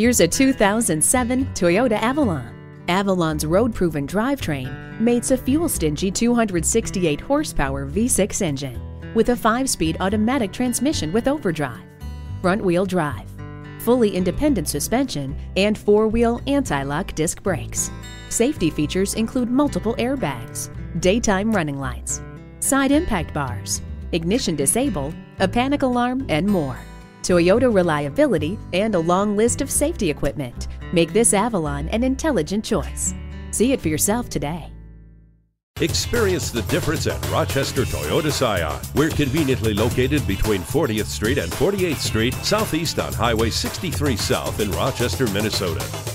Here's a 2007 Toyota Avalon. Avalon's road-proven drivetrain mates a fuel-stingy 268 horsepower V6 engine with a 5-speed automatic transmission with overdrive, front-wheel drive, fully independent suspension, and four-wheel anti-lock disc brakes. Safety features include multiple airbags, daytime running lights, side impact bars, ignition disable, a panic alarm, and more. Toyota reliability and a long list of safety equipment make this Avalon an intelligent choice. See it for yourself today. Experience the difference at Rochester Toyota Scion. We're conveniently located between 40th Street and 48th Street, southeast on Highway 63 South in Rochester, Minnesota.